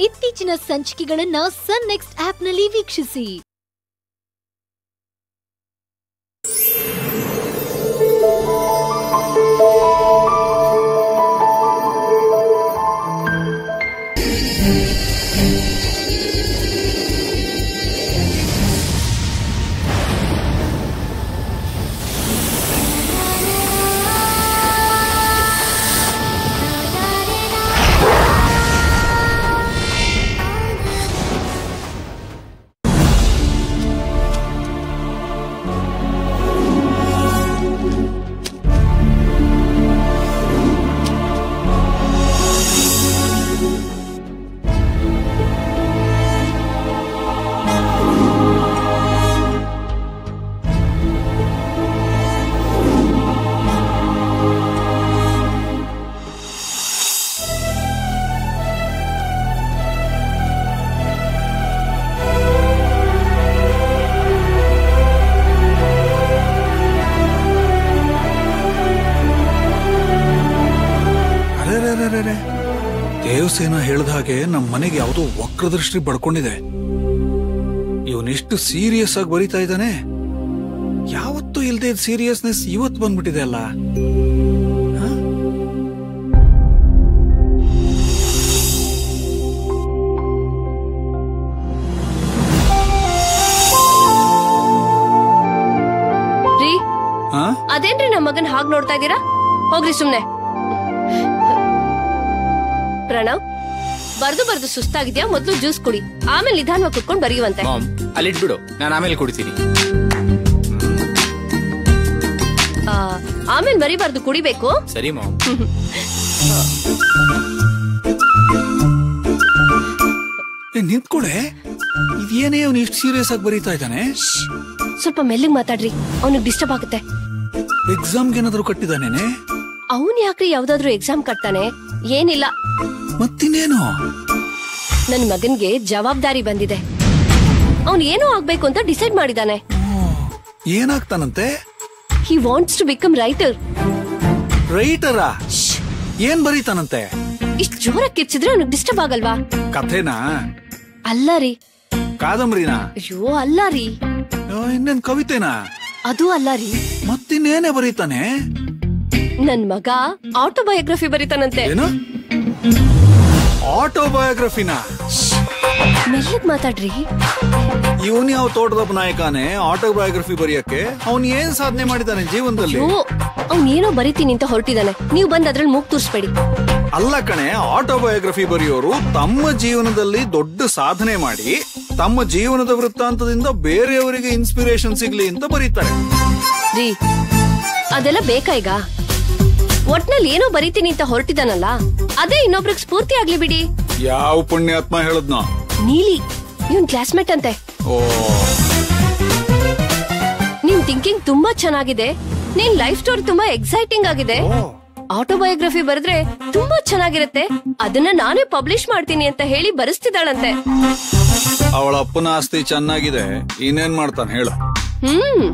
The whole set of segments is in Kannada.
ಇತ್ತೀಚಿನ ಸಂಚಿಕೆಗಳನ್ನ ಸನ್ ನೆಕ್ಸ್ಟ್ ಆಪ್ನಲ್ಲಿ ವೀಕ್ಷಿಸಿ. ಹಾಗೆ ನಮ್ ಮನೆಗೆ ಯಾವುದೋ ವಕ್ರದೃಷ್ಟಿ ಬಡ್ಕೊಂಡಿದೆ ಇವನಿಷ್ಟು ಸೀರಿಯಸ್ ಆಗಿ ಬರೀತಾ ಇದ್ದಾನೆ? ಯಾವತ್ತೂ ಇಲ್ದೇ ಸೀರಿಯಸ್ನೆಸ್ ಇವತ್ತು ಬಂದ್ಬಿಟ್ಟಿದೆ ಅಲ್ಲ? ಅದೇನ್ರಿ ನಮ್ಮ ಮಗನ್ ಹಾಗೆ ನೋಡ್ತಾ ಇದೀರಾ ಹೋಗ್ರಿ ಸುಮ್ನೆ. ಪ್ರಣವ್ ಬರ್ದು ಬರ್ದು ಸುಸ್ತಾಗಿದ್ಯಾ? ಮೊದ್ಲು ಜ್ಯೂಸ್ ಕುಡಿ. ಆಮೇಲೆ ನಿಧಾನವಾಗಿ ಕುತ್ಕೊಂಡ್ ಬರೆಯುವಂತೆ. ಮಾಮ್ ಅಲ್ಲಿಟ್ಬಿಡು ನಾನು ಆಮೇಲೆ ಕುಡಿತೀನಿ. ಆ, ಆಮೇಲೆ ಬರಿಬಾರ್ದು ಕುಡಿಬೇಕು? ಸರಿ ಮಾಮ್. ನಿಂತ್ಕೊಳೆ. ಇದೇನೇ ಅವನು ಇಷ್ಟು ಸೀರಿಯಸ್ ಆಗಿ ಬರೀತಾ ಇದ್ದಾನೆ? ಸ್ವಲ್ಪ ಮೆಲ್ಲಿಗೆ ಮಾತಾಡ್ರಿ. ಅವನಿಗೆ ಡಿಸ್ಟರ್ಬ್ ಆಗುತ್ತೆ. ಎಕ್ಸಾಮ್ಗೆ ಏನಾದರೂ ಕಟ್ಟಿದಾನೇನೆ ಅವನ್ ಯಾಕ್ರಿ ಯಾವ್ದಾದ್ರು ಎಕ್ಸಾಮ್ ಕಟ್ತಾನೆ? ಏನಿಲ್ಲ. ಮತ್ತಿನ್ನೇನು? ನನ್ ಮಗನ್ಗೆ ಜವಾಬ್ದಾರಿ ಬಂದಿದೆ. ಅವನ್ ಏನೋ ಆಗ್ಬೇಕು ಅಂತ ಡಿಸೈಡ್ ಮಾಡಿದಾನೆ. ಏನಾಗ್ತಾನಂತೆ? He wants to become writer? ರೈಟರಾ ಏನ್ ಬರೀತಾನಂತೆ? ಇಷ್ಟ್ ಜೋರ ಕಿರ್ಚಿದ್ರೆ ಅವ್ನಿಗೆ ಡಿಸ್ಟರ್ಬ್ ಆಗಲ್ವಾ? ಕಥೆನಾ? ಅಲ್ಲ ರೀ. ಕಾದಂಬರಿನಾ? ಅಯ್ಯೋ ಅಲ್ಲ ರೀ. ಇನ್ನೇನ್ ಕವಿತೆನಾ? ಅದು ಅಲ್ಲ ರೀ. ಮತ್ತಿನ್ನೇನೆ ಬರೀತಾನೆ? ನನ್ ಮಗ ಆಟೋಬಯೋಗ್ರಫಿ ಬರೀತಾನಂತೆ. ಏನು? ಆಟೋಬಯೋಗ್ರಫಿನಾ ಮೆಲ್ಲಗ್ ಮಾತಾಡ್ರಿ. ಇವನ್ ಯಾವ ತೋಟದ ನಾಯಕನೇ ಆಟೋಬಯೋಗ್ರಫಿ ಬರೆಯಕ್ಕೆ? ಅವನ್ ಏನ್ ಸಾಧನೆ ಮಾಡಿದಾನೆ ಜೀವನದಲ್ಲಿ? ಅವ್ನ್ ಏನೋ ಬರಿತೀನಿ ಅಂತ ಹೊರಟಿದಾನೆ. ನೀವು ಬಂದ್ ಅದ್ರಲ್ಲಿ ಮೂಗ್ ತೂರ್ಸ್ಬೇಡಿ. ಅಲ್ಲ ಕಣೆ ಆಟೋಬಯೋಗ್ರಫಿ ಬರೆಯೋರು ತಮ್ಮ ಜೀವನದಲ್ಲಿ ದೊಡ್ಡ ಸಾಧನೆ ಮಾಡಿ ತಮ್ಮ ಜೀವನದ ವೃತ್ತಾಂತದಿಂದ ಬೇರೆಯವರಿಗೆ ಇನ್ಸ್ಪಿರೇಷನ್ ಸಿಗ್ಲಿ ಅಂತ ಬರೀತಾರೆ. ಅದೆಲ್ಲ ಬೇಕಾ ಈಗ? ಒಟ್ನಲ್ಲಿ ಏನೋ ಬರಿತೀನಿ ಅಂತ ಹೊರಟಿದನಲ್ಲ ಅದೇ ಇನ್ನೊಬ್ರಿಗೆ ಸ್ಫೂರ್ತಿ ಆಗ್ಲಿ ಬಿಡಿ. ಯಾವ ಪುಣ್ಯಾತ್ಮ ಹೇಳದ್ನ? ನೀಲಿ ಇವನ್ ಕ್ಲಾಸ್ಮೇಟ್ ಅಂತೆ. ನಿನ್ ಥಿಂಕಿಂಗ್ ತುಂಬಾ ಚೆನ್ನಾಗಿದೆ ನಿನ್ ಲೈಫ್ ಸ್ಟೋರಿ ತುಂಬಾ ಎಕ್ಸೈಟಿಂಗ್ ಆಗಿದೆ. ಆಟೋಬಯೋಗ್ರಫಿ ಬರೆದ್ರೆ ತುಂಬಾ ಚೆನ್ನಾಗಿರುತ್ತೆ ಅದನ್ನ ನಾನೇ ಪಬ್ಲಿಷ್ ಮಾಡ್ತೀನಿ ಅಂತ ಹೇಳಿ ಬರೆಸ್ತಿದ್ದಾಳಂತೆ. ಅವಳ ಅಪ್ಪನ ಆಸ್ತಿ ಚೆನ್ನಾಗಿದೆ ಇನ್ನೇನ್ ಮಾಡ್ತಾನೆ ಹೇಳು. ಹ್ಮ್.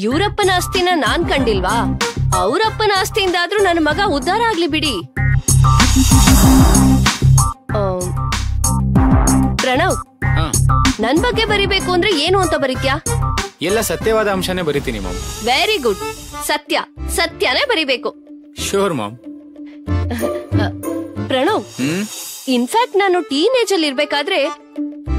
ಇವ್ರಪ್ಪನ ಆಸ್ತಿನ ನಾನ್ ಕಂಡಿಲ್ವಾ? ಅವರಪ್ಪನ ಆಸ್ತಿಯಿಂದಾದ್ರೂ ನನ್ನ ಮಗ ಉದ್ಧಾರ ಆಗ್ಲಿ ಬಿಡಿ. ಪ್ರಣವ್ ಹಾ. ನನ್ ಬಗ್ಗೆ ಬರಿಬೇಕು ಅಂದ್ರೆ ಏನು ಅಂತ ಬರೀತ್ಯಾ? ಎಲ್ಲ ಸತ್ಯವಾದ ಅಂಶನೇ ಬರಿತೀನಿ ಮಾಮ್. ವೆರಿ ಗುಡ್ ಸತ್ಯ ಸತ್ಯನೇ ಬರಿಬೇಕು. Sure mom. Pranav in fact ನಾನು ಟೀನೇಜ್ ಅಲ್ಲಿ ಇರ್ಬೇಕಾದ್ರೆ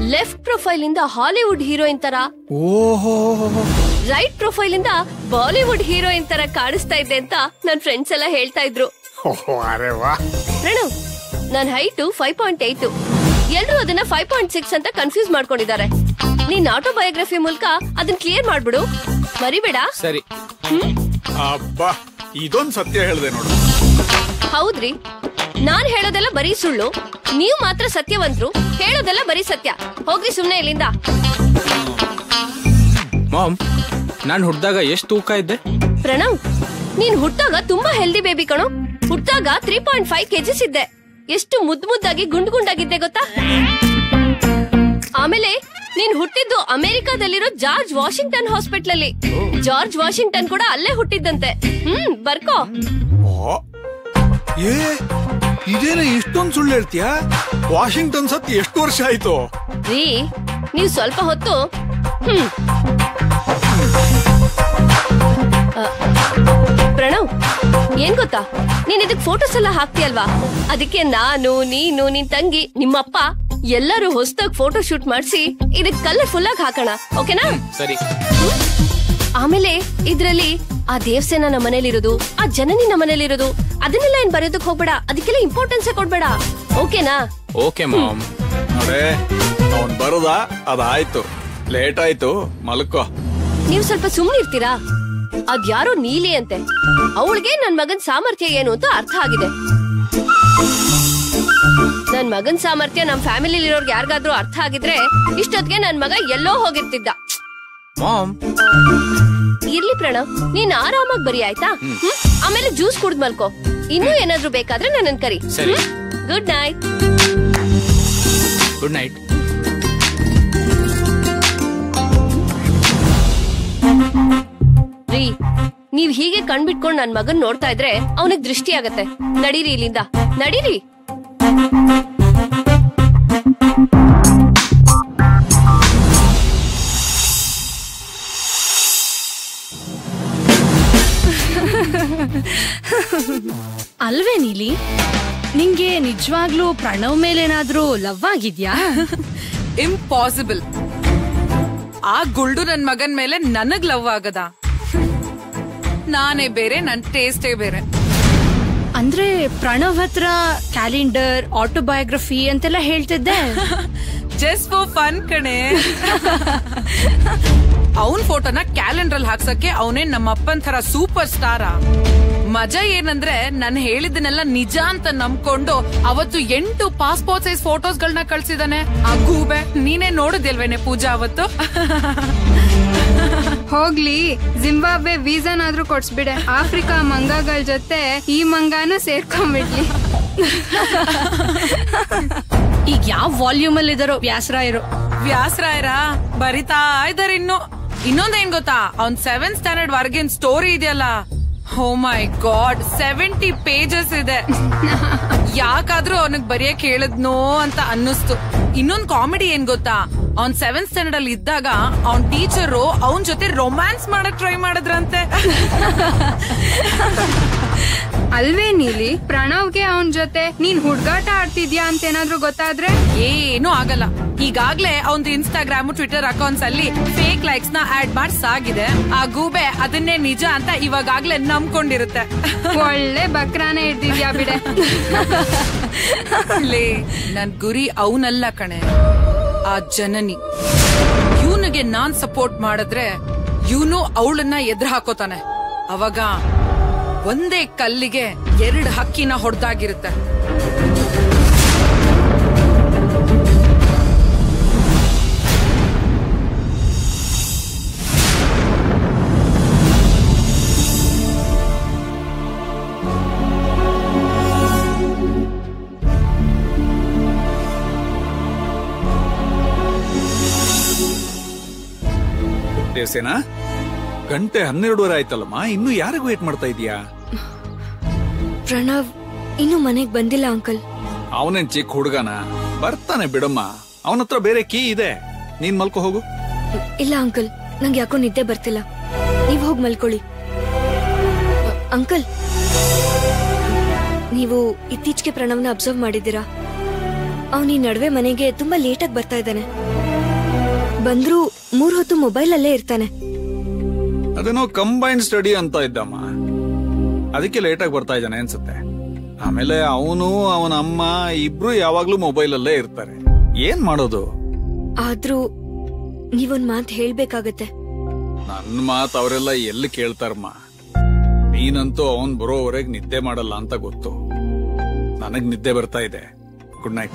ಲೆಫ್ಟ್ ಪ್ರೊಫೈಲ್ ಇಂದ ಹಾಲಿವುಡ್ ಹೀರೋಯಿನ್ ತರ. ಓಹೋ. ರೈಟ್ ಪ್ರೊಫೈಲ್ ಇಂದ ಬಾಲಿವುಡ್ ಹೀರೋಯಿನ್ ತರ ಕಾಣಿಸ್ತಾ ಇದ್ದೆ ಅಂತ ನನ್ ಫ್ರೆಂಡ್ಸ್ ಎಲ್ಲ ಹೇಳ್ತಾ ಇದ್ರು. ಪ್ರಣವ್ ನನ್ ಹೈಟ್ ಫೈವ್ ಪಾಯಿಂಟ್ ಏಟ್ ಎಲ್ರು ಅದನ್ನ ಫೈವ್ ಪಾಯಿಂಟ್ ಸಿಕ್ಸ್ ಅಂತ ಕನ್ಫ್ಯೂಸ್ ಮಾಡ್ಕೊಂಡಿದ್ದಾರೆ. ನೀನ್ ಆಟೋಬಯೋಗ್ರಫಿ ಮೂಲಕ ಅದನ್ನ ಕ್ಲಿಯರ್ ಮಾಡ್ಬಿಡು. ಮರಿಬೇಡ. ಸರಿ. ಅಬ್ಬಾ ಇದೊಂದ್ ಸತ್ಯ ಹೇಳ್ದೆ ನೋಡು. ಹೌದ್ರಿ. ನಾನ್ ಹೇಳೋದೆಲ್ಲ ಬರೀ ಸುಳ್ಳು. ನೀವು ಮಾತ್ರ ಸತ್ಯವಂತರು. ಹೇಳೋದೆಲ್ಲ ಬರೀ ಸತ್ಯ. ಹೋಗ್ರಿ ಸುಮ್ನೆ ಇಲ್ಲಿಂದ. ಮಾಮ್ ನಾನು ಹುಟ್ಟಿದಾಗ ಎಷ್ಟು ತೂಕ ಇದ್ದೆ? ಪ್ರಣವ್ ನೀನ್ ಹುಟ್ಟಾಗ ತುಂಬಾ ಹೆಲ್ದಿ ಬೇಬಿ ಕಣೋ. ಹುಟ್ಟಾಗ ತ್ರೀ ಪಾಯಿಂಟ್ ಫೈವ್ ಕೆಜಿಸ್ ಇದ್ದೆ ಎಷ್ಟು ಮುದ್ದು ಮುದ್ದಾಗಿ ಗುಂಡ್ ಗುಂಡಾಗಿದ್ದೆ ಗೊತ್ತಾ? ಆಮೇಲೆ ನೀನ್ ಹುಟ್ಟಿದ್ದು ಅಮೆರಿಕಾದಲ್ಲಿರೋ ಜಾರ್ಜ್ ವಾಷಿಂಗ್ಟನ್ ಹಾಸ್ಪಿಟಲ್ ಅಲ್ಲಿ ಜಾರ್ಜ್ ವಾಷಿಂಗ್ಟನ್ ಕೂಡ ಅಲ್ಲೇ ಹುಟ್ಟಿದ್ದಂತೆ. ಹ್ಮ್ ಬರ್ಕೋ. ಏ ಇದೇನ ಇಷ್ಟೊಂದು ಸುಳ್ಳು ಹೇಳ್ತೀಯಾ? ವಾಷಿಂಗ್ಟನ್ ಸತ್ ಎಷ್ಟು ವರ್ಷ ಆಯ್ತು? ರೀ ನೀವ್ ಸ್ವಲ್ಪ ಹೊತ್ತು ಹ್ಮ್ ಪ್ರಣವ್ ಏನ್ ಗೊತ್ತಾ? ನೀನ್ ಇದಕ್ ಫೋಟೋಸ್ ಎಲ್ಲ ಹಾಕ್ತಿಯಲ್ವಾ? ಅದಕ್ಕೆ ನಾನು ನೀನು ನಿನ್ ತಂಗಿ ನಿಮ್ಮಪ್ಪ ಎಲ್ಲರೂ ಹೊಸದಾಗಿ ಫೋಟೋ ಶೂಟ್ ಮಾಡಿಸಿ ಇದಕ್ ಕಲರ್ಫುಲ್ ಆಗಿ ಹಾಕೋಣ ಓಕೆನಾ ಸರಿ. ಆಮೇಲೆ ಇದ್ರಲ್ಲಿ ಆ ದೇವಸೇನ ನಮ್ಮ ಮನೇಲಿರೋದು ಆ ಜನನಿ ನಮ್ಮ ಮನೇಲಿರೋದು ಅದನ್ನೆಲ್ಲ ಏನ್ ಬರೆಯೋದಕ್ ಹೋಗ್ಬೇಡ ಅದಕ್ಕೆಲ್ಲ ಇಂಪಾರ್ಟೆನ್ಸ್ ಕೊಡ್ಬೇಡ ಓಕೆನಾ ಓಕೆ ಮಾಮ್ ಅದೇ ಅವ್ನ್ ಬರೋದಾ ಅದಾಯ್ತು. ಲೇಟ್ ಆಯ್ತು ಮಲ್ಕೋ. ನೀವ್ ಸ್ವಲ್ಪ ಸುಮ್ಮನೆ ಇರ್ತೀರಾ ಅದ್ಯಾರೋ ನೀಲಿ ಅಂತೆ. ಅವಳಿಗೆ ನನ್ ಮಗನ್ ಸಾಮರ್ಥ್ಯ ಏನು ಅಂತ ಅರ್ಥ ಆಗಿದೆ. ನನ್ ಮಗನ್ ಸಾಮರ್ಥ್ಯ ನಮ್ ಫ್ಯಾಮಿಲಿ ಇರೋರ್ಗೆ ಯಾರಿಗಾದ್ರೂ ಅರ್ಥ ಆಗಿದ್ರೆ ಇಷ್ಟೊತ್ತಿಗೆ ನನ್ ಮಗ ಎಲ್ಲೋ ಹೋಗಿರ್ತಿದ್ದ. ಇರ್ಲಿ ಪ್ರಣವ್ ನೀನ್ ಆರಾಮಾಗಿ ಬರಿ ಆಯ್ತಾ? ಆಮೇಲೆ ಜ್ಯೂಸ್ ಕುಡ್ದ್ ಮಲ್ಕೋ. ಇನ್ನೂ ಏನಾದ್ರೂ ಬೇಕಾದ್ರೆ ನನ್ನ ಕರಿ. Good night. Good night. ನೀವ್ ಹೀಗೆ ಕಣ್ಬಿಟ್ಕೊಂಡ್ ನನ್ ಮಗನ್ ನೋಡ್ತಾ ಇದ್ರೆ ಅವನಿಗೆ ದೃಷ್ಟಿ ಆಗತ್ತೆ. ನಡೀರಿ ಇಲ್ಲಿಂದ. ನಡೀರಿ! ಅಲ್ವೇ ನೀಲಿ? ನಿಂಗೆ ನಿಜವಾಗ್ಲೂ ಪ್ರಣವ್ ಮೇಲೇನಾದ್ರೂ ಲವ್ ಆಗಿದ್ಯಾ? ಇಂಪಾಸಿಬಲ್ ಆ ಗುಲ್ಡು ನನ್ ಮಗನ್ ಮೇಲೆ ನನಗ್ ಲವ್ ಆಗದ. ನಾನೇ ಬೇರೆ ನನ್ ಟೇಸ್ಟೇ ಬೇರೆ. ಅಂದ್ರೆ ಪ್ರಣವ್ ಹತ್ರ ಕ್ಯಾಲೆಂಡರ್ ಆಟೋಬಯೋಗ್ರಫಿ ಅಂತೆಲ್ಲ ಹೇಳ್ತಿದ್ದೆ? ಜಸ್ಟ್ ಫಾರ್ ಫನ್ ಕಣೆ. ಅವನ್ ಫೋಟೋನ ಕ್ಯಾಲೆಂಡರ್ ಅಲ್ಲಿ ಹಾಕ್ಸಕ್ಕೆ ಅವನೇ ನಮ್ಮ ಅಪ್ಪನ್ ತರ ಸೂಪರ್ ಸ್ಟಾರ ಮಜಾ ಏನಂದ್ರೆ ನಾನು ಹೇಳಿದ್ದನ್ನೆಲ್ಲ ನಿಜ ಅಂತ ನಂಬ್ಕೊಂಡು ಅವತ್ತು ಎಂಟು ಪಾಸ್ಪೋರ್ಟ್ ಸೈಜ್ ಫೋಟೋಸ್ ಗಳನ್ನ ಕಳ್ಸಿದಾನೆ. ಆ ಗೂಬೆ ನೀನೇ ನೋಡಿದಿಲ್ವೇನೆ ಪೂಜಾ ಅವತ್ತು? ಹೋಗ್ಲಿ ಜಿಂಬಾಬ್ವೆ ವೀಸಾನಾದ್ರೂ ಕೊಡ್ಸ್ಬಿಡೆ. ಆಫ್ರಿಕಾ ಮಂಗಗಳ ಜೊತೆ ಈ ಮಂಗಾನು ಸೇರ್ಕೊಂಡ್ಬಿಡ್ಲಿ ಈಗ ಯಾವ ವಾಲ್ಯೂಮ್ ಅಲ್ಲಿ ಇದಾರೋ ವ್ಯಾಸರಾಯರು? ವ್ಯಾಸರಾಯರ ಬರಿತಾ ಇದಾರೆ ಇನ್ನು. ಇನ್ನೊಂದೇನ್ ಗೊತ್ತಾ? ಅವ್ನ್ ಸೆವೆಂತ್ ಸ್ಟ್ಯಾಂಡರ್ಡ್ ವರ್ಗಿನ್ ಸ್ಟೋರಿ ಇದೆಯಲ್ಲ. ಹೋ ಮೈ ಗಾಡ್ ಸೆವೆಂಟಿ ಪೇಜಸ್ ಇದೆ. ಯಾಕಾದ್ರೂ ಅವನಿಗೆ ಬರೆಯಕ್ ಹೇಳಿದ್ನೋ ಅಂತ ಅನ್ನಿಸ್ತು. ಇನ್ನೊಂದ್ ಕಾಮಿಡಿ ಏನ್ ಗೊತ್ತಾ? ಅವ್ನ್ ಸೆವೆಂತ್ ಸ್ಟ್ಯಾಂಡರ್ಡ್ ಅಲ್ಲಿ ಇದ್ದಾಗ ಅವ್ನ್ ಟೀಚರು ಅವನ್ ಜೊತೆ ರೊಮ್ಯಾನ್ಸ್ ಮಾಡಕ್ ಟ್ರೈ ಮಾಡಿದ್ರಂತೆ. ಅಲ್ವೇ ನೀಲಿ? ಪ್ರಣವ್ಗೆ ಅವನ್ ಜೊತೆ ನೀನ್ ಹುಡ್ಗಾಟ ಆಡ್ತಿದ್ಯಾ ಅಂತ ಏನಾದ್ರೂ ಗೊತ್ತಾದ್ರೆ? ಏನೂ ಆಗಲ್ಲ. ಈಗಾಗ್ಲೇ ಅವನ್ ಇನ್ಸ್ಟಾಗ್ರಾಮ್ ಟ್ವಿಟರ್ ಅಕೌಂಟ್ಸ್ ಅಲ್ಲಿ ಫೇಕ್ ಲೈಕ್ಸ್ನ ಆಡ್ ಮಾಡಿ ಸಾಗಿದೆ ಆ ಗೂಬೆ ಅದನ್ನೇ ನಿಜ ಅಂತ ಇವಾಗಾಗ್ಲೇ ನಂಬ್ಕೊಂಡಿರುತ್ತೆ. ಒಳ್ಳೆ ಬಕ್ರಾನೇ ಇದ್ದಿದ್ಯಾ ಬಿಡೆ. ಲೇ ನನ್ ಗುರಿ ಅವನಲ್ಲ ಕಣೆ. ಆ ಜನನಿ. ಇವನಿಗೆ ನಾನ್ ಸಪೋರ್ಟ್ ಮಾಡಿದ್ರೆ ಇವನು ಅವಳನ್ನ ಎದುರು ಹಾಕೋತಾನೆ. ಅವಾಗ ಒಂದೇ ಕಲ್ಲಿಗೆ ಎರಡು ಹಕ್ಕಿನ ಹೊಡೆದಾಗಿರುತ್ತೆ. ದೇವಸೇನಾ? ಗಂಟೆ ಹನ್ನೆರಡುವರೆ ಆಯ್ತಲ್ಲಮ್ಮ? ಇನ್ನು ಯಾರಿಗೂ ವೇಟ್ ಮಾಡ್ತಾ ಇದೀಯಾ? ಪ್ರಣವ್ ಇನ್ನು ಮನೆಗ್ ಬಂದಿಲ್ಲ ಅಂಕಲ್. ಅವನೇನ್ ಚಿಕ್ಕ ಹುಡುಗನ? ಬರ್ತಾನೆ ಬಿಡಮ್ಮ. ಅವನ ಹತ್ರ ಬೇರೆ ಕೀ ಇದೆ. ನೀನ್ ಮಲ್ಕೊ ಹೋಗು. ಇಲ್ಲ ಅಂಕಲ್. ನಂಗೆ ಯಾಕೋ ನಿದ್ದೆ ಬರ್ತಿಲ್ಲ. ನೀವ್ ಹೋಗಿ ಮಲ್ಕೊಳ್ಳಿ. ಅಂಕಲ್ ನೀವು ಇತ್ತೀಚೆಗೆ ಪ್ರಣವ್ನ ಅಬ್ಸರ್ವ್ ಮಾಡಿದ್ದೀರಾ? ಅವನ ಈ ನಡುವೆ ಮನೆಗೆ ತುಂಬಾ ಲೇಟಾಗಿ ಬರ್ತಾ ಇದ್ದಾನೆ. ಬಂದ್ರೂ ಮೂರ್ ಹೊತ್ತು ಮೊಬೈಲ್ ಅಲ್ಲೇ ಇರ್ತಾನೆ. ಅದೇನೋ ಕಂಬೈನ್ಡ್ ಸ್ಟಡಿ ಅಂತ ಇದ್ದಮ್ಮ. ಅದಕ್ಕೆ ಲೇಟಾಗಿ ಬರ್ತಾ ಇದ್ದಾನೆ ಅನ್ಸುತ್ತೆ. ಆಮೇಲೆ ಅವನು ಅವನ ಅಮ್ಮ ಇಬ್ರು ಯಾವಾಗ್ಲೂ ಮೊಬೈಲ್ ಅಲ್ಲೇ ಇರ್ತಾರೆ. ಏನ್ ಮಾಡೋದು? ಆದ್ರೂ ನೀವೊಂದ್ ಮಾತ್ ಹೇಳ್ಬೇಕಾಗತ್ತೆ. ನನ್ ಮಾತ್ ಅವರೆಲ್ಲ ಎಲ್ಲಿ ಕೇಳ್ತಾರಮ್ಮ? ನೀನಂತೂ ಅವನ್ ಬರೋವರೆಗ್ ನಿದ್ದೆ ಮಾಡಲ್ಲ ಅಂತ ಗೊತ್ತು. ನನಗ್ ನಿದ್ದೆ ಬರ್ತಾ ಇದೆ. ಗುಡ್ ನೈಟ್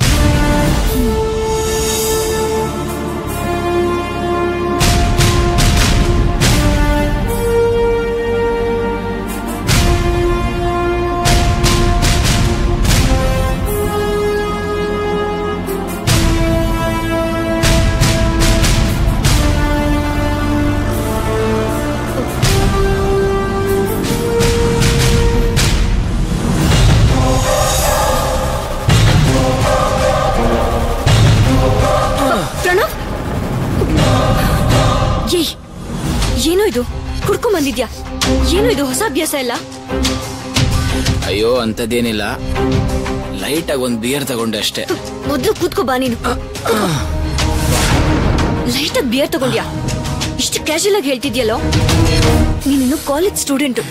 ಅಭ್ಯಾಸ ಇಲ್ಲ. ಅಯ್ಯೋ ಅಂತದೇನಿಲ್ಲ ಲೈಟ್ ಆಗಿ ಒಂದ್ ಬಿಯರ್ ತಗೊಂಡೆ ಅಷ್ಟೇ. ಮೊದ್ಲು ಕೂತ್ಕೋ ಬಾ ನೀನು. ಲೈಟ್ ಆಗಿ ಬಿಯರ್ ತಗೊಂಡ್ಯಾ? ಇಷ್ಟು ಕ್ಯಾಶುಯಲ್ ಆಗಿ ಹೇಳ್ತಿದ್ಯಲ್ಲೋ? ನೀನು ಕಾಲೇಜ್ ಸ್ಟೂಡೆಂಟ್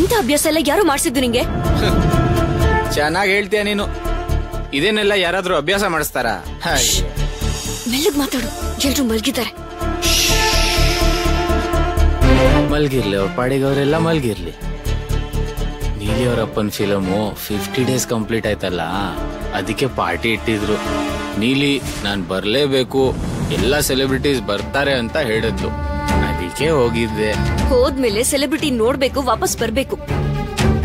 ಇಂಥ ಅಭ್ಯಾಸ ಎಲ್ಲ ಯಾರು ಮಾಡಿಸಿದ್ದು ನಿಂಗೆ? ಚೆನ್ನಾಗಿ ಹೇಳ್ತೀಯ ನೀನು. ಇದೇನೆಲ್ಲ ಯಾರಾದ್ರೂ ಅಭ್ಯಾಸ ಮಾಡಿಸ್ತಾರಾ. ಮೆಲ್ಲಗ್ ಮಾತಾಡು. ಎಲ್ರು ಮಲ್ಗಿದ್ದಾರೆ. ಮಲ್ಗಿರ್ಲಿ ಅವ್ರ ಪಾಡಿಗೆ ಅವರೆಲ್ಲ ಮಲ್ಗಿರ್ಲಿ. ನೀಲಿ ಅವ್ರ ಅಪ್ಪನ ಫಿಲಮು ಫಿಫ್ಟಿ ಡೇಸ್ ಕಂಪ್ಲೀಟ್ ಆಯ್ತಲ್ಲ? ಅದಕ್ಕೆ ಪಾರ್ಟಿ ಇಟ್ಟಿದ್ರು. ನೀಲಿ ನಾನ್ ಬರ್ಲೇಬೇಕು ಎಲ್ಲ ಸೆಲೆಬ್ರಿಟೀಸ್ ಬರ್ತಾರೆ ಅಂತ ಹೇಳಿದ್ಲು. ಅದಕ್ಕೆ ಹೋಗಿದ್ದೆ. ಹೋದ್ಮೇಲೆ ಸೆಲೆಬ್ರಿಟಿ ನೋಡ್ಬೇಕು ವಾಪಸ್ ಬರ್ಬೇಕು.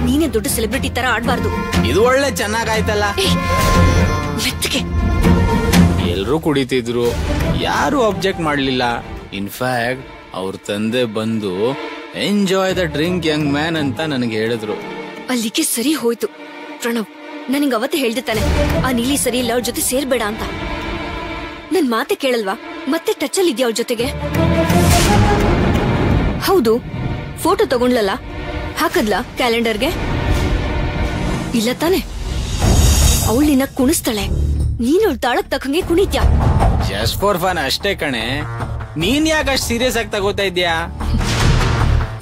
ನೀನೇ ದೊಡ್ಡ ಸೆಲೆಬ್ರಿಟಿ ತರ ಆಡ್ಬಾರ್ದು. ಇದು ಒಳ್ಳೆ ಚೆನ್ನಾಗಾಯ್ತಲ್ಲ. ಎಲ್ರೂ ಕುಡಿತಿದ್ರು. ಯಾರು ಅಬ್ಜೆಕ್ಟ್ ಮಾಡ್ಲಿಲ್ಲ. ಇನ್ಫ್ಯಾಕ್ಟ್ ಅವ್ರ ತಂದೆ ಬಂದು enjoy the drink young man ಅಂತ ನನಗೆ ಹೇಳಿದ್ರು. ಅಲ್ಲಿಗೆ ಸರಿ ಹೋಯ್ತು. ಪ್ರಣವ್ ನನಗೆ ಅವತ್ತೇ ಹೇಳ್ದೆ ತಾನೆ ಆ ನೀಲಿ ಸರಿ ಇಲ್ಲ ಅವ್ರ ಜೊತೆ ಸೇರ್ಬೇಡ ಅಂತ. ನನ್ ಮಾತೆ ಕೇಳಲ್ವಾ? ಮತ್ತೆ ಟಚ್ ಅಲ್ಲಿ ಇದೆಯಾ ಅವ್ರ ಜೊತೆಗೆ? ಹೌದು ಫೋಟೋ ತಗೊಂಡ್ಲಲ್ಲ? ಹಾಕದ್ಲಾ ಕ್ಯಾಲೆಂಡರ್ಗೆ ಇಲ್ಲ ತಾನೆ. ಅವಳು ನಿನ್ನ ಕುಣಿಸ್ತಾಳೆ. ನೀನು ಅವಳು ತಾಳಕ್ ತಕ್ಕಂಗೆ ಕುಣಿತ್ಯಾ? ಜಸ್ಟ್ ಫಾರ್ ಫನ್ ಅಷ್ಟೇ ಕಣೆ. ನೀನ್ ಯಾಕೆ ಅಷ್ಟು ಸೀರಿಯಸ್ ಆಗಿ ತಗೋತಾ ಇದ್ಯಾ?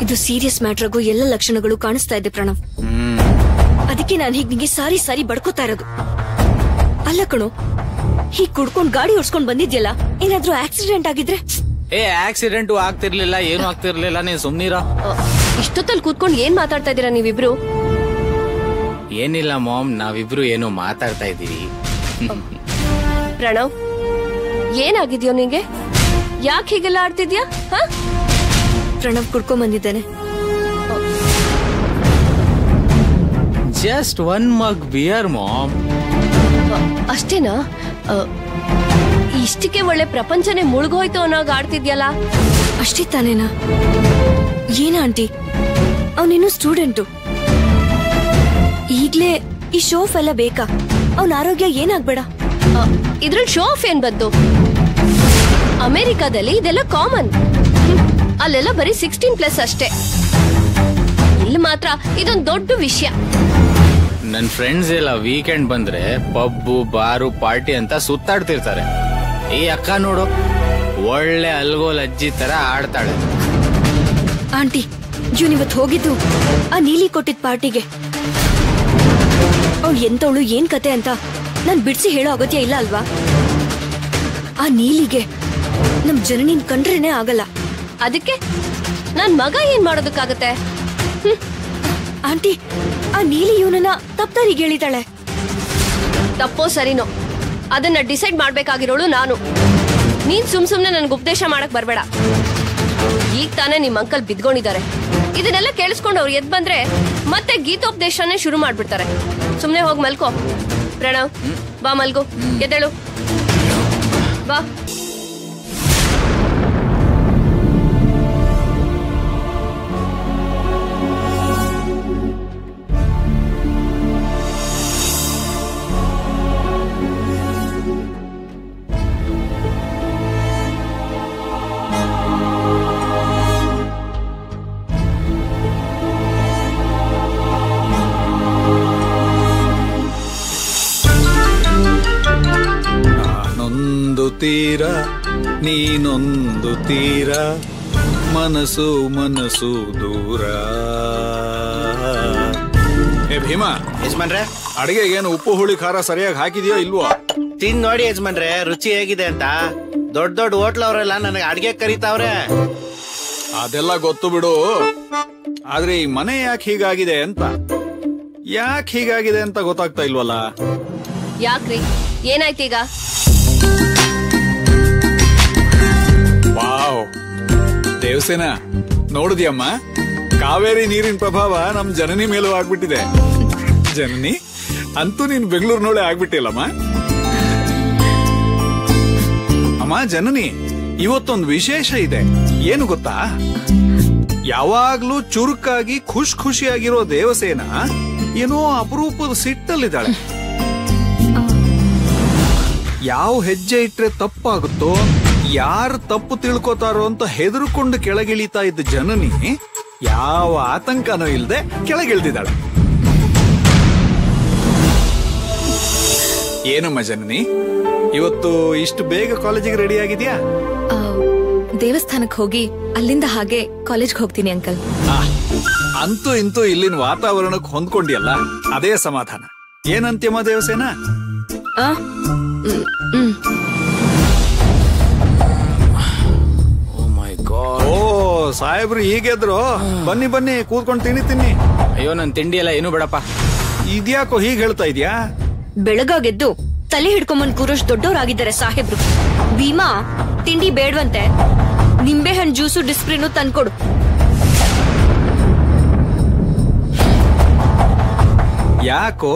ಇದು ಸೀರಿಯಸ್ ಮ್ಯಾಟ್ರಾಗೂ ಎಲ್ಲ ಲಕ್ಷಣಗಳು ಕಾಣಿಸ್ತಾ ಇದೆ ಪ್ರಣವ್. ಅದಕ್ಕೆ ನಾನು ಹೀಗ್ ನಿಂಗೆ ಸಾರಿ ಸಾರಿ ಬಡ್ಕೋತಾ ಇರೋದು. ಅಲ್ಲ ಕಣು ಹೀಗ್ ಕುಡ್ಕೊಂಡ್ ಗಾಡಿ ಓಡಿಸ್ಕೊಂಡ್ ಬಂದಿದ್ಯಲ್ಲ ಏನಾದ್ರೂ ಆಕ್ಸಿಡೆಂಟ್ ಆಗಿದ್ರೆ? ಏ ಆಕ್ಸಿಡೆಂಟ್ ಆಗ್ತಿರ್ಲಿಲ್ಲ ಏನು ಆಗ್ತಿರ್ಲಿಲ್ಲ ನೀನ್ ಸುಮ್ನಿರ. ಇಷ್ಟೊತ್ತಲ್ಲಿ ಕೂತ್ಕೊಂಡು ಏನ್ ಮಾತಾಡ್ತಾ ಇದೀರಾ ನೀವಿಬ್ರು? ಏನಿಲ್ಲ ಮಾಮ್ ನಾವಿಬ್ರು ಏನೋ ಮಾತಾಡ್ತಾ ಇದೀವಿ ಪ್ರಣವ್ ಏನಾಗಿದ್ಯೋ ನಿಂಗೆ? ಯಾಕೆ ಹೀಗೆಲ್ಲ ಆಡ್ತಿದ್ಯಾ? ಹಾ? ಪ್ರಣವ್ ಕುಡ್ಕೊಂಡ್ ಬಂದಿದ್ದಾನೆ. Just one mug beer mom ಅಷ್ಟೇನಾ? ಇಷ್ಟಕ್ಕೆ ಒಳ್ಳೆ ಪ್ರಪಂಚನೇ ಮುಳುಗೋಯ್ತು ಅನ್ನೋ ಆಡ್ತಿದ್ಯಲ್ಲ? ಅಷ್ಟೇ ತಾನೇನಾ? ಏನ ಆಂಟಿ? ಅವನಿನ್ನು ಸ್ಟೂಡೆಂಟು. ಈಗ್ಲೇ ಈ ಶೋಫ್ ಎಲ್ಲ ಬೇಕಾ? ಅವನ ಆರೋಗ್ಯ ಏನಾಗ್ಬೇಡ? ಇದ್ರಲ್ಲಿ ಶೋಫ್ ಏನ್ ಬಂತು? ಅಮೆರಿಕಾದಲ್ಲಿ ಇದೆಲ್ಲ ಕಾಮನ್. ಅಲ್ಲೆಲ್ಲ ಬರೀ ಸಿಕ್ಸ್ಟೀನ್ ಪ್ಲಸ್ ಅಷ್ಟೇ. ಇಲ್ಲಿ ಮಾತ್ರ ಇದೊಂದು ದೊಡ್ಡ ವಿಷಯ. ನನ್ನ ಫ್ರೆಂಡ್ಸ್ ಎಲ್ಲ ವೀಕೆಂಡ್ ಬಂದ್ರೆ ಪಬ್ಬು ಬಾರು ಪಾರ್ಟಿ ಅಂತ ಸುತ್ತಾಡ್ತಿರ್ತಾರೆ. ಈ ಅಕ್ಕ ನೋಡು ಒಳ್ಳೆ ಅಲ್ಗೋಲ್ ಅಜ್ಜಿ ತರ ಆಡ್ತಾಳೆ. ಆಂಟಿ ಜೂನ್ ಇವತ್ ಹೋಗಿದ್ದು ಆ ನೀಲಿ ಕೊಟ್ಟಿದ್ ಪಾರ್ಟಿಗೆ. ಅವ್ಳು ಎಂತವಳು ಏನ್ ಕತೆ ಅಂತ. ನಾನ್ ಬಿಡ್ಸಿ ಹೇಳೋ ಅಗತ್ಯ ಇಲ್ಲ ಅಲ್ವಾ? ಆ ನೀಲಿಗೆ ನಮ್ ಜನನಿನ್ ಕಂಡ್ರೇನೆ ಆಗಲ್ಲ. ಅದಕ್ಕೆ ನನ್ ಮಗ ಏನ್ ಮಾಡೋದಕ್ಕಾಗತ್ತೆ? ಆಂಟಿ, ಆ ನೀಲಿ ಇವನನ್ನ ತಪ್ಪಾರಿಗೆ ಹೇಳಿದಾಳೆ ತಪ್ಪೋ ಸರಿನೋ? ಅದನ್ನ ಡಿಸೈಡ್ ಮಾಡ್ಬೇಕಾಗಿರೋಳು ನಾನು. ನೀನ್ ಸುಮ್ ಸುಮ್ನೆ ನನ್ಗೆ ಉಪದೇಶ ಮಾಡಕ್ ಬರ್ಬೇಡ. ಈಗ ತಾನೇ ನಿಮ್ ಅಂಕಲ್ ಬಿದ್ಕೊಂಡಿದ್ದಾರೆ. ಇದನ್ನೆಲ್ಲ ಕೇಳಿಸ್ಕೊಂಡು ಅವ್ರು ಎದ್ ಬಂದ್ರೆ ಮತ್ತೆ ಗೀತೋಪದೇಶನೇ ಶುರು ಮಾಡ್ಬಿಡ್ತಾರೆ. ಸುಮ್ನೆ ಹೋಗಿ ಮಲ್ಕೋ. ಪ್ರಣವ್, ಬಾ ಮಲ್ಗು. ಎದ್ದೇಳು. ಬಾ. ನೀನೊಂದು ತೀರ ಮನಸ್ಸು ಮನಸ್ಸು ದೂರ. ಏ ಭೀಮಾ ಯಜಮಾನ್ರೆ? ಅಡಿಗೆಗೇನು ಉಪ್ಪು ಹುಳಿ ಖಾರ ಸರಿಯಾಗಿ ಹಾಕಿದ್ಯೋ ಇಲ್ವೋ? ತಿಂದ್ ನೋಡಿ ಯಜಮಾನ್ರೆ ರುಚಿ ಹೇಗಿದೆ ಅಂತ. ದೊಡ್ಡ ದೊಡ್ಡ ಹೋಟ್ಲ್ ಅವರೆಲ್ಲ ನನಗೆ ಅಡಿಗೆ ಕರೀತಾವ್ರೆ. ಅದೆಲ್ಲ ಗೊತ್ತು ಬಿಡು. ಆದ್ರೆ ಈ ಮನೆ ಯಾಕೆ ಹೀಗಾಗಿದೆ ಅಂತ? ಯಾಕೆ ಹೀಗಾಗಿದೆ ಅಂತ ಗೊತ್ತಾಗ್ತಾ ಇಲ್ವಲ್ಲ? ಯಾಕ್ರಿ? ಏನಾಯ್ತೀಗ? ವಾವ್. ದೇವಸೇನ ನೋಡಿದ್ಯಮ್ಮ? ಕಾವೇರಿ ನೀರಿನ ಪ್ರಭಾವ ನಮ್ ಜನನಿ ಮೇಲೂ ಆಗ್ಬಿಟ್ಟಿದೆ. ಜನನಿ ಅಂತೂ ನೀನ್ ಬೆಂಗಳೂರಿನೋಳೆ ಆಗ್ಬಿಟ್ಟಿಲ್ಲಮ್ಮ ಅಮ್ಮ ಜನನಿ ಇವತ್ತೊಂದು ವಿಶೇಷ ಇದೆ. ಏನು ಗೊತ್ತಾ? ಯಾವಾಗ್ಲೂ ಚುರುಕಾಗಿ ಖುಷ್ ಖುಷಿಯಾಗಿರೋ ದೇವಸೇನ ಏನೋ ಅಪರೂಪದ ಸಿಟ್ಟಲ್ಲಿದ್ದಾಳೆ. ಯಾವ ಹೆಜ್ಜೆ ಇಟ್ರೆ ತಪ್ಪಾಗುತ್ತೋ ಯಾರು ತಪ್ಪು ತಿಳ್ಕೊತಾರೋ ಅಂತ ಹೆದರ್ಕೊಂಡು ಕೆಳಗಿಳಿತಾ ಇದ್ದ ಜನನಿ ಯಾವ ಆತಂಕನೂ ಇಲ್ಲದೆ ಕೆಳಗಿಳ್ದಿದ್ದಾಳೆ. ಏನಮ್ಮ ಜನನಿ? ಇವತ್ತು ಇಷ್ಟು ಬೇಗ ಕಾಲೇಜಿಗೆ ರೆಡಿ ಆಗಿದ್ಯಾ? ದೇವಸ್ಥಾನಕ್ಕೆ ದೇವಸ್ಥಾನಕ್ ಹೋಗಿ ಅಲ್ಲಿಂದ ಹಾಗೆ ಕಾಲೇಜ್ಗೆ ಹೋಗ್ತೀನಿ ಅಂಕಲ್. ಆ, ಅಂತೂ ಇಂತೂ ಇಲ್ಲಿನ ವಾತಾವರಣಕ್ಕೆ ಹೊಂದ್ಕೊಂಡಿಯಲ್ಲ ಅದೇ ಸಮಾಧಾನ. ಏನಂತ್ಯಮ್ಮ ದೇವಸೇನ? ಸಾಹೇಬ್ರು ಹೀಗೆದ್ರು ಬನ್ನಿ ಬನ್ನಿ ಕೂತ್ಕೊಂಡು ತಿನ್ನಿ ತಿನ್ನಿ. ಅಯ್ಯೋ ನನ್ ತಿಂಡಿ ಎಲ್ಲ ಏನು ಬೇಡಪ್ಪ. ಇದ್ಯಾಕೋ ಹೀಗ್ ಹೇಳ್ತಾ ಇದ್ಯಾ? ಬೆಳಗಾಗೆದ್ದು ತಲೆ ಹಿಡ್ಕೊಂಬಂದ್ ಕೂರೋಷ್ಟು ದೊಡ್ಡವರಾಗಿದ್ದಾರೆ ಸಾಹೇಬ್ರು. ಭೀಮಾ ತಿಂಡಿ ಬೇಡವಂತೆ. ನಿಂಬೆಹಣ್ಣು ಜ್ಯೂಸು ಡಿಸ್ಪ್ರಿನು ತಂದ್ಕೊಡು. ಯಾಕೋ?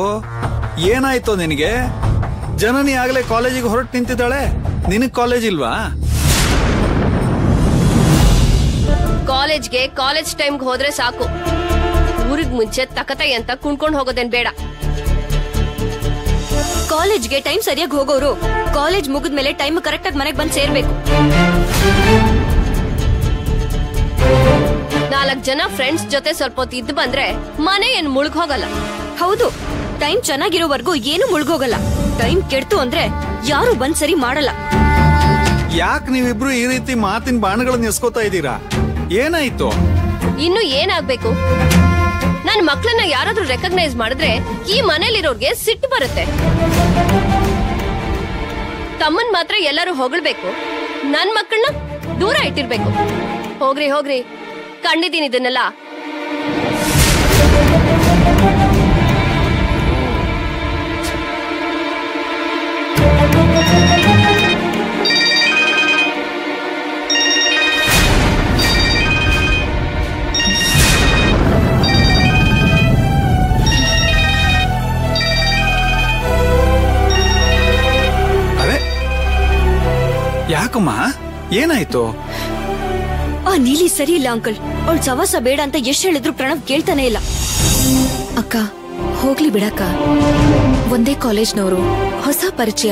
ಏನಾಯ್ತೋ ನಿನಗೆ? ಜನನಿ ಆಗ್ಲೇ ಕಾಲೇಜಿಗೆ ಹೊರಟು ನಿಂತಿದ್ದಾಳೆ. ನಿನಗ್ ಕಾಲೇಜ್ ಇಲ್ವಾ? ಕಾಲೇಜ್ಗೆ ಕಾಲೇಜ್ ಟೈಮ್ಗೆ ಹೋದ್ರೆ ಸಾಕು. ಊರಿಗ್ ಮುಂಚೆ ತಕತೈ ಅಂತ ಕುಣ್ಕೊಂಡು ಹೋಗೋದೇನ್ ಬೇಡ. ಕಾಲೇಜ್ಗೆ ಟೈಮ್ ಸರಿಯಾಗಿ ಹೋಗೋರು. ಕಾಲೇಜ್ ಮುಗಿದ್ಮೇಲೆ ಟೈಮ್ ಕರೆಕ್ಟ್ ಆಗಿ ಮನೆಗೆ ಬಂದ್ ಸೇರ್ಬೇಕು. ನಾಲ್ಕ್ ಜನ ಫ್ರೆಂಡ್ಸ್ ಜೊತೆ ಸ್ವಲ್ಪ ಹೊತ್ತು ಇದ್ದು ಬಂದ್ರೆ ಮನೆ ಏನ್ ಮುಳುಗ್ ಹೋಗಲ್ಲ. ಹೌದು ಟೈಮ್ ಚೆನ್ನಾಗಿರೋವರೆಗೂ ಏನು ಮುಳುಗೋಗಲ್ಲ ಟೈಮ್ ಕೆಡ್ತು ಅಂದ್ರೆ ಯಾರು ಬಂದ್ ಸರಿ ಮಾಡಲ್ಲ. ಯಾಕೆ ನೀವಿಬ್ರು ಈ ರೀತಿ ಮಾತಿನ ಬಾಣಗಳನ್ನ ಎಸ್ಕೋತಾ ಇದ್ದೀರಾ? ಏನಾಯ್ತು? ಇನ್ನು ಏನಾಗ್ಬೇಕು? ನನ್ನ ಮಕ್ಕಳನ್ನ ಯಾರಾದ್ರೂ ರೆಕಗ್ನೈಸ್ ಮಾಡಿದ್ರೆ ಈ ಮನೇಲಿರೋರ್ಗೆ ಸಿಟ್ಟು ಬರುತ್ತೆ. ತಮ್ಮನ್ ಮಾತ್ರ ಎಲ್ಲರೂ ಹೊಗಳ್ಬೇಕು. ನನ್ ಮಕ್ಕಳನ್ನ ದೂರ ಇಟ್ಟಿರ್ಬೇಕು. ಹೋಗ್ರಿ ಹೋಗ್ರಿ. ಕಂಡಿದ್ದೀನಿ ಇದನ್ನೆಲ್ಲ. ಯಾಕಮ್ಮ? ಏನಾಯ್ತು? ಆ ನೀಲಿ ಸರಿ ಇಲ್ಲ ಅಂಕಲ್. ಅವಳು ಸವಾಸ ಬೇಡ ಅಂತ ಎಷ್ಟ್ ಹೇಳಿದ್ರು ಪ್ರಣವ್ ಕೇಳ್ತಾನೆ ಇಲ್ಲ. ಅಕ್ಕ ಹೋಗ್ಲಿ ಬಿಡಕ್ಕ. ಒಂದೇ ಕಾಲೇಜ್ನವರು ಹೊಸ ಪರಿಚಯ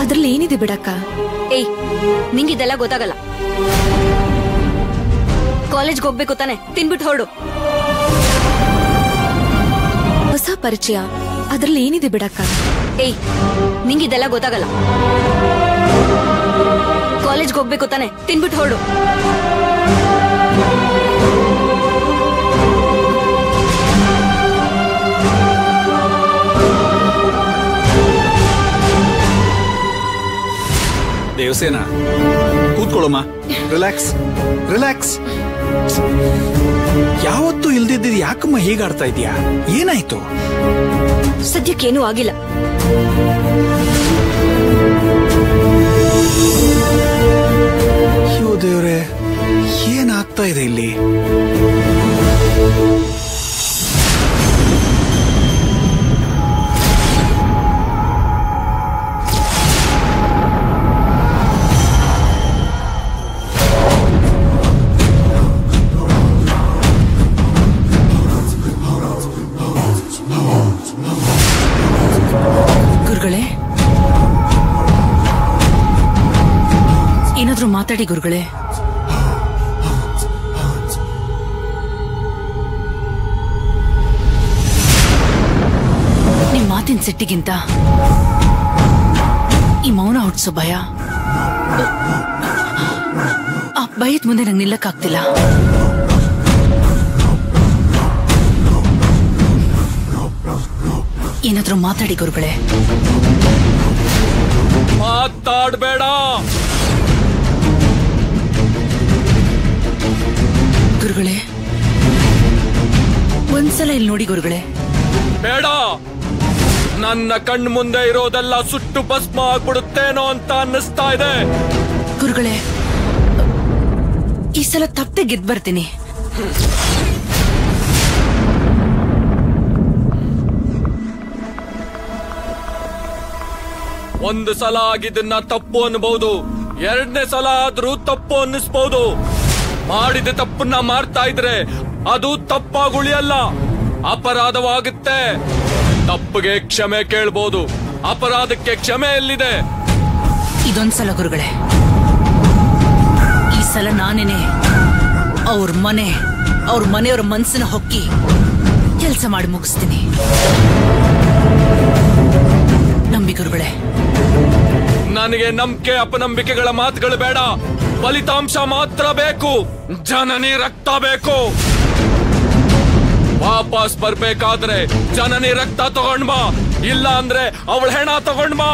ಅದ್ರಲ್ಲಿ ಏನಿದೆ ಬಿಡಕ್ಕ? ಏಯ್ ನಿಂಗಿದೆಲ್ಲ ಗೊತ್ತಾಗಲ್ಲ. ಕಾಲೇಜ್ಗೆ ಹೋಗ್ಬೇಕು ತಾನೆ ತಿನ್ಬಿಟ್ಟು ಹೊರಡು. ಹೊಸ ಪರಿಚಯ ಅದ್ರಲ್ಲಿ ಏನಿದೆ ಬಿಡಕ್ಕ? ಏಯ್ ನಿಂಗಿದೆಲ್ಲ ಗೊತ್ತಾಗಲ್ಲ. ಕಾಲೇಜ್ಗೆ ಹೋಗ್ಬೇಕು ತಾನೆ. ತಿನ್ಬಿಟ್ಟು ಹೊರಡು. ದೇವಸೇನಾ ಕೂತ್ಕೊಳ್ಳಮ್ಮ. ರಿಲ್ಯಾಕ್ಸ್ ರಿಲ್ಯಾಕ್ಸ್ ಯಾವತ್ತೂ ಇಲ್ದಿದ್ದು ಯಾಕಮ್ಮ ಹೀಗಾಡ್ತಾ ಇದೀಯಾ? ಏನಾಯ್ತು? ಸದ್ಯಕ್ಕೇನೂ ಆಗಿಲ್ಲ. ದೇವ್ರೆ ಏನಾಗ್ತಾ ಇದೆ ಇಲ್ಲಿ? ಮಾತಾಡಿ ಗುರುಗಳೇ. ನಿಮ್ ಮಾತಿನ ಸಿಟ್ಟಿಗಿಂತ ಈ ಮೌನ ಹುಟ್ಟಿಸೋ ಭಯ. ಆ ಭಯದ ಮುಂದೆ ನಂಗೆ ನಿಲ್ಲಕ್ಕಾಗ್ತಿಲ್ಲ. ಏನಾದ್ರೂ ಮಾತಾಡಿ ಗುರುಗಳೇ. ಮಾತಾಡ್ಬೇಡ. ಇಲ್ಲಿ ನೋಡಿ ಗುರುಗಳೇ. ಬೇಡ. ನನ್ನ ಕಣ್ಣು ಮುಂದೆ ಇರೋದೆಲ್ಲ ಸುಟ್ಟು ಭಸ್ಮ ಆಗ್ಬಿಡುತ್ತೇನೋ ಅಂತ ಅನ್ನಿಸ್ತಾ ಇದೆ. ಗುರುಗಳೇ ಈ ಸಲ ತಪ್ಪದೆ ಗೆದ್ದು ಬರ್ತೀನಿ. ಒಂದು ಸಲ ಆಗಿದ್ದನ್ನ ತಪ್ಪು ಅನ್ಬಹುದು ಎರಡನೇ ಸಲ ಆದ್ರೂ ತಪ್ಪು ಅನ್ನಿಸ್ಬಹುದು ಮಾಡಿದ ತಪ್ಪನ್ನ ಮಾಡ್ತಾ ಇದ್ರೆ ಅದು ತಪ್ಪಾಗಿ ಉಳಿಯಲ್ಲ. ಅಪರಾಧವಾಗುತ್ತೆ. ತಪ್ಪಿಗೆ ಕ್ಷಮೆ ಕೇಳ್ಬೋದು. ಅಪರಾಧಕ್ಕೆ ಕ್ಷಮೆ ಎಲ್ಲಿದೆ? ಇದೊಂದ್ಸಲ ಗುರುಗಳೇ. ಈ ಸಲ ನಾನೇನೆ ಅವ್ರ ಮನೆ ಅವ್ರ ಮನೆಯವ್ರ ಮನ್ಸನ್ನ ಹೊಕ್ಕಿ ಕೆಲಸ ಮಾಡಿ ಮುಗಿಸ್ತೀನಿ. ನಂಬಿ ಗುರುಗಳೇ. ನನಗೆ ನಂಬಿಕೆ ಅಪನಂಬಿಕೆಗಳ ಮಾತುಗಳು ಬೇಡ. ಫಲಿತಾಂಶ ಮಾತ್ರ ಬೇಕು. ಜನನಿ ರಕ್ತ ಬೇಕು. ವಾಪಸ್ ಬರ್ಬೇಕಾದ್ರೆ ಜನನಿ ರಕ್ತ ತಗೊಂಡ್ ಬಾ. ಇಲ್ಲ ಅಂದ್ರೆ ಅವಳ ಹೆಣ ತಗೊಂಡ್ ಬಾ.